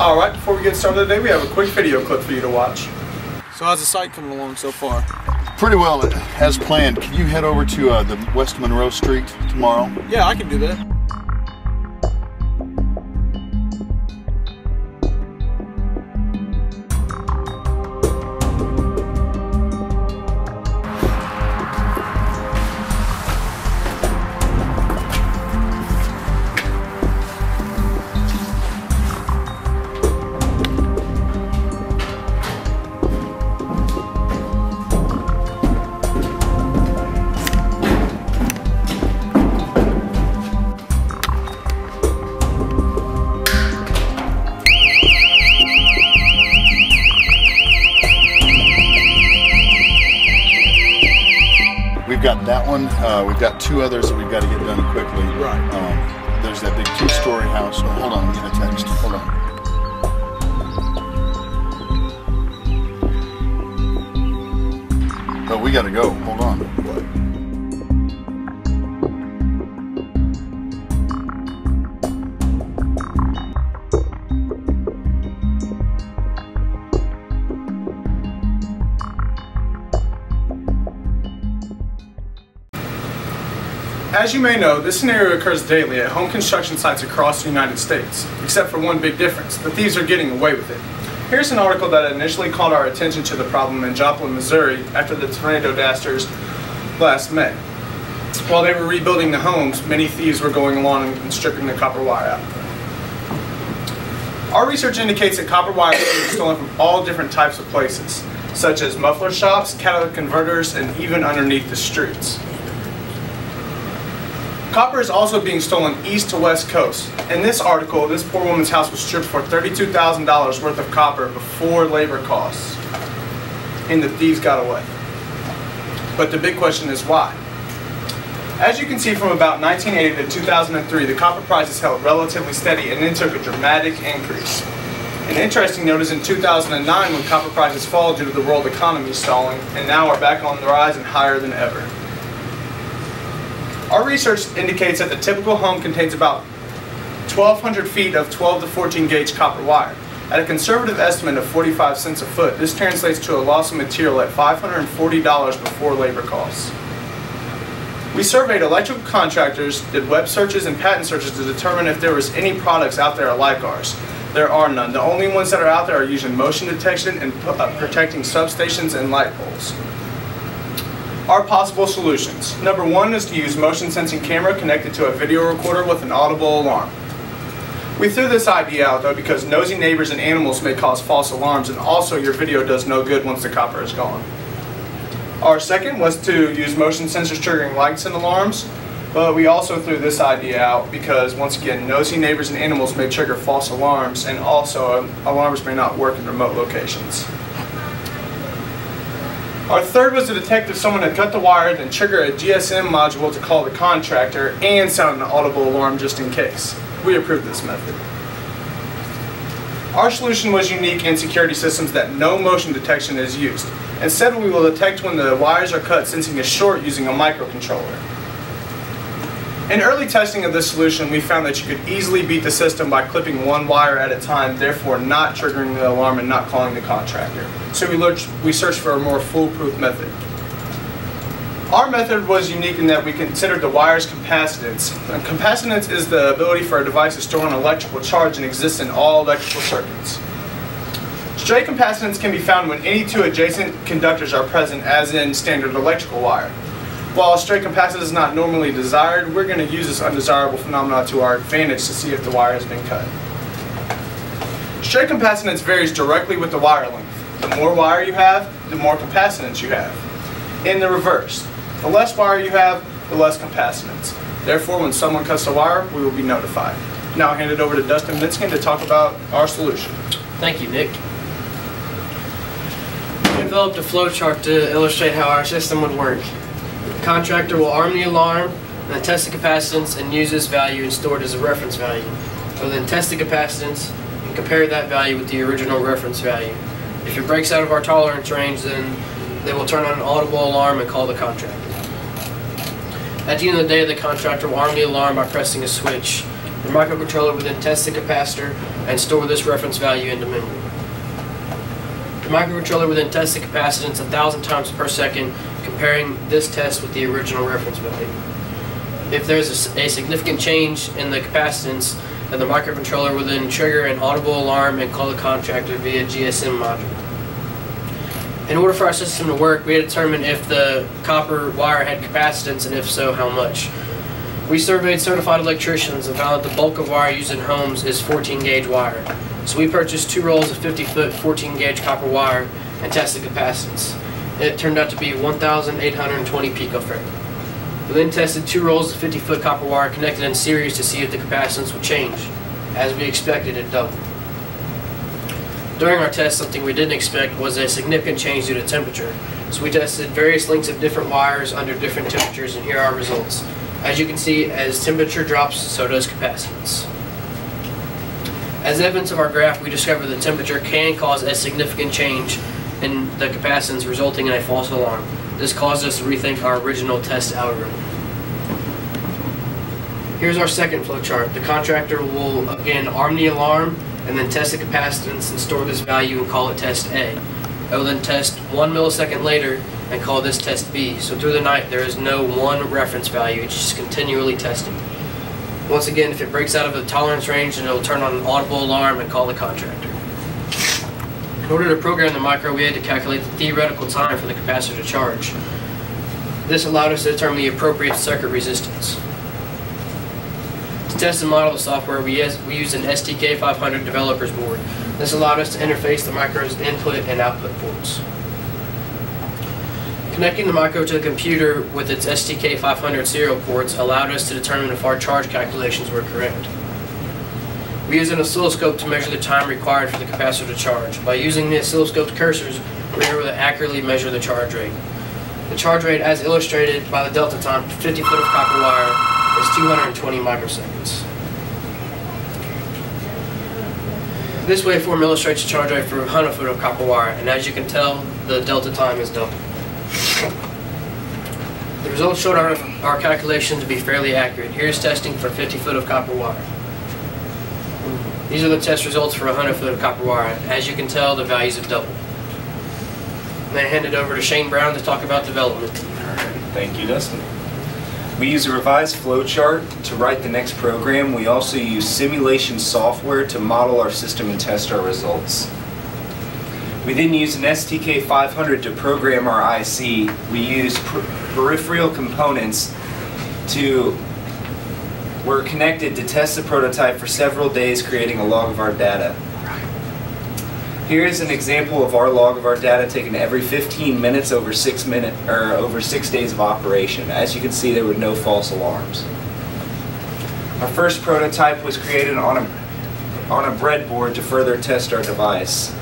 Alright, before we get started today, we have a quick video clip for you to watch. So how's the site coming along so far? Pretty well, as planned. Can you head over to uh, the West Monroe Street tomorrow? Yeah, I can do that. We've got that one. Uh, we've got two others that we've got to get done quickly. Right. Um, there's that big two-story house. Oh, hold on, I'm a text. Hold on. Oh, we got to go. Hold on. As you may know, this scenario occurs daily at home construction sites across the United States, except for one big difference, the thieves are getting away with it. Here's an article that initially called our attention to the problem in Joplin, Missouri after the tornado disasters last May. While they were rebuilding the homes, many thieves were going along and stripping the copper wire out. Our research indicates that copper wire is stolen from all different types of places, such as muffler shops, catalytic converters, and even underneath the streets. Copper is also being stolen east to west coast. In this article, this poor woman's house was stripped for $32,000 worth of copper before labor costs. And the thieves got away. But the big question is why? As you can see from about 1980 to 2003, the copper prices held relatively steady and then took a dramatic increase. An interesting note is in 2009 when copper prices fall due to the world economy stalling and now are back on the rise and higher than ever. Our research indicates that the typical home contains about 1,200 feet of 12 to 14 gauge copper wire. At a conservative estimate of 45 cents a foot, this translates to a loss of material at $540 before labor costs. We surveyed electrical contractors, did web searches and patent searches to determine if there was any products out there like ours. There are none. The only ones that are out there are using motion detection and uh, protecting substations and light poles. Our possible solutions. Number one is to use motion sensing camera connected to a video recorder with an audible alarm. We threw this idea out though because nosy neighbors and animals may cause false alarms and also your video does no good once the copper is gone. Our second was to use motion sensors triggering lights and alarms, but we also threw this idea out because once again nosy neighbors and animals may trigger false alarms and also um, alarms may not work in remote locations. Our third was to detect if someone had cut the wire, then trigger a GSM module to call the contractor and sound an audible alarm just in case. We approved this method. Our solution was unique in security systems that no motion detection is used. Instead, we will detect when the wires are cut sensing a short using a microcontroller. In early testing of this solution, we found that you could easily beat the system by clipping one wire at a time, therefore not triggering the alarm and not calling the contractor. So we, lurched, we searched for a more foolproof method. Our method was unique in that we considered the wire's capacitance. And capacitance is the ability for a device to store an electrical charge and exists in all electrical circuits. Stray capacitance can be found when any two adjacent conductors are present, as in standard electrical wire. While stray capacitance is not normally desired, we're going to use this undesirable phenomenon to our advantage to see if the wire has been cut. Stray capacitance varies directly with the wire length. The more wire you have, the more capacitance you have. In the reverse, the less wire you have, the less capacitance. Therefore, when someone cuts the wire, we will be notified. Now I'll hand it over to Dustin Minskin to talk about our solution. Thank you, Nick. We developed a flowchart to illustrate how our system would work. The contractor will arm the alarm, and then test the capacitance and use this value and store it as a reference value. We'll then test the capacitance and compare that value with the original reference value. If it breaks out of our tolerance range, then they will turn on an audible alarm and call the contractor. At the end of the day, the contractor will arm the alarm by pressing a switch, The microcontroller will then test the capacitor and store this reference value into memory. The microcontroller will then test the capacitance a thousand times per second, comparing this test with the original reference value. If there's a significant change in the capacitance, then the microcontroller will then trigger an audible alarm and call the contractor via GSM module. In order for our system to work, we had to determine if the copper wire had capacitance and if so, how much. We surveyed certified electricians and found that the bulk of wire used in homes is 14 gauge wire. So we purchased two rolls of 50 foot 14 gauge copper wire and tested capacitance. It turned out to be 1,820 picofarad. We then tested two rolls of 50 foot copper wire connected in series to see if the capacitance would change. As we expected, it doubled. During our test, something we didn't expect was a significant change due to temperature. So we tested various lengths of different wires under different temperatures, and here are our results. As you can see, as temperature drops, so does capacitance. As evidence of our graph, we discovered that temperature can cause a significant change in the capacitance, resulting in a false alarm. This caused us to rethink our original test algorithm. Here's our second flowchart. The contractor will again arm the alarm and then test the capacitance and store this value and call it test A. It will then test one millisecond later and call this test B. So through the night there is no one reference value, it's just continually testing. Once again, if it breaks out of the tolerance range, it will turn on an audible alarm and call the contractor. In order to program the micro, we had to calculate the theoretical time for the capacitor to charge. This allowed us to determine the appropriate circuit resistance. To test and model the software, we, we used an STK500 developers board. This allowed us to interface the micro's input and output ports. Connecting the micro to the computer with its STK500 serial ports allowed us to determine if our charge calculations were correct. We used an oscilloscope to measure the time required for the capacitor to charge. By using the oscilloscope cursors, we're able to accurately measure the charge rate. The charge rate, as illustrated by the delta time for 50 foot of copper wire, is 220 microseconds. This waveform illustrates the charge rate for 100 foot of copper wire, and as you can tell, the delta time is double. The results showed our, our calculation to be fairly accurate. Here's testing for 50 foot of copper wire. These are the test results for 100 foot of copper wire. As you can tell, the values have doubled. And I hand it over to Shane Brown to talk about development. Thank you, Dustin. We use a revised flowchart to write the next program. We also use simulation software to model our system and test our results. We then use an STK500 to program our IC. We use per- peripheral components to were connected to test the prototype for several days, creating a log of our data. Here is an example of our log of our data taken every 15 minutes over six minute or over six days of operation. As you can see, there were no false alarms. Our first prototype was created on a on a breadboard to further test our device.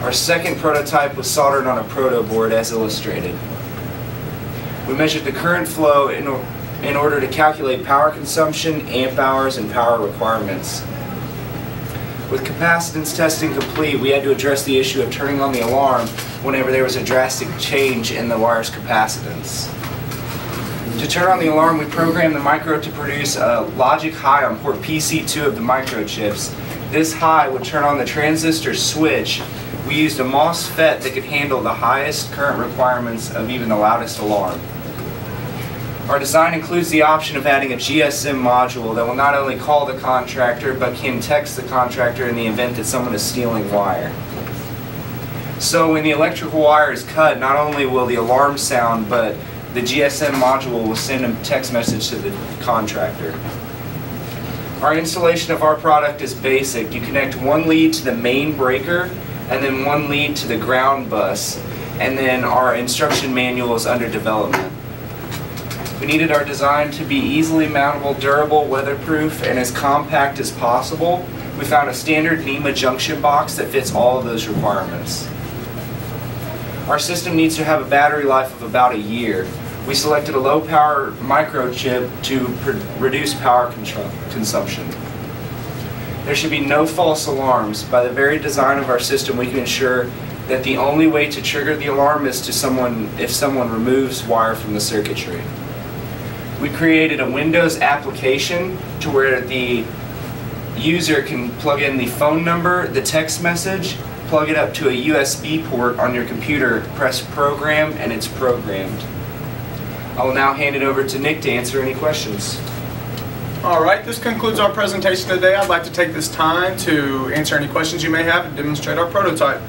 Our second prototype was soldered on a proto board as illustrated. We measured the current flow in, in order to calculate power consumption, amp hours, and power requirements. With capacitance testing complete, we had to address the issue of turning on the alarm whenever there was a drastic change in the wire's capacitance. To turn on the alarm, we programmed the micro to produce a logic high on port PC2 of the microchips. This high would turn on the transistor switch. We used a MOSFET that could handle the highest current requirements of even the loudest alarm. Our design includes the option of adding a GSM module that will not only call the contractor, but can text the contractor in the event that someone is stealing wire. So when the electrical wire is cut, not only will the alarm sound, but the GSM module will send a text message to the contractor. Our installation of our product is basic. You connect one lead to the main breaker, and then one lead to the ground bus, and then our instruction manual is under development. We needed our design to be easily mountable, durable, weatherproof, and as compact as possible. We found a standard NEMA junction box that fits all of those requirements. Our system needs to have a battery life of about a year. We selected a low power microchip to reduce power consumption. There should be no false alarms. By the very design of our system, we can ensure that the only way to trigger the alarm is to someone if someone removes wire from the circuitry. We created a Windows application to where the user can plug in the phone number, the text message, plug it up to a USB port on your computer, press program, and it's programmed. I will now hand it over to Nick to answer any questions. All right, this concludes our presentation today. I'd like to take this time to answer any questions you may have and demonstrate our prototype.